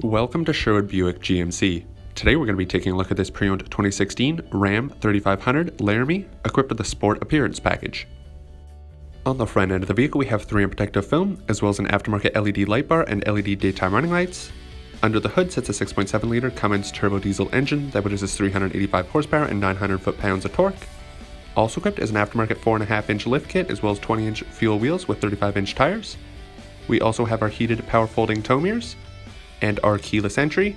Welcome to Sherwood Buick GMC. Today we're going to be taking a look at this pre-owned 2016 Ram 3500 Laramie equipped with the Sport Appearance Package. On the front end of the vehicle we have 3M protective film as well as an aftermarket LED light bar and LED daytime running lights. Under the hood sits a 6.7 liter Cummins turbo diesel engine that produces 385 horsepower and 900 foot-pounds of torque. Also equipped is an aftermarket 4.5 inch lift kit as well as 20 inch fuel wheels with 35 inch tires. We also have our heated power folding tow mirrors and our keyless entry.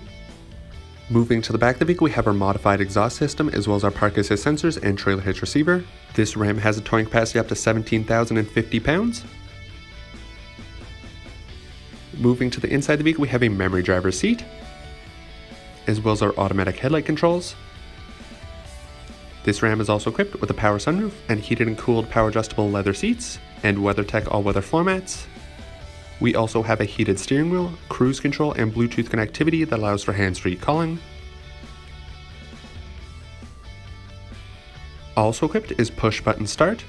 Moving to the back of the vehicle, we have our modified exhaust system as well as our park assist sensors and trailer hitch receiver. This Ram has a towing capacity up to 17,050 pounds. Moving to the inside of the vehicle, we have a memory driver seat, as well as our automatic headlight controls. This Ram is also equipped with a power sunroof and heated and cooled power adjustable leather seats and WeatherTech all-weather floor mats. We also have a heated steering wheel, cruise control, and Bluetooth connectivity that allows for hands-free calling. Also equipped is push button start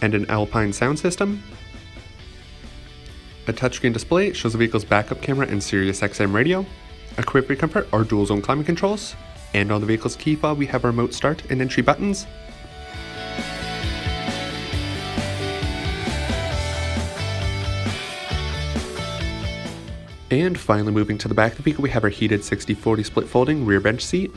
and an Alpine sound system. A touchscreen display shows the vehicle's backup camera and Sirius XM radio. Equipped with comfort are dual zone climate controls. And on the vehicle's key fob we have remote start and entry buttons, And finally moving to the back of the vehicle, we have our heated 60-40 split folding rear bench seat.